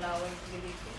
laway dito.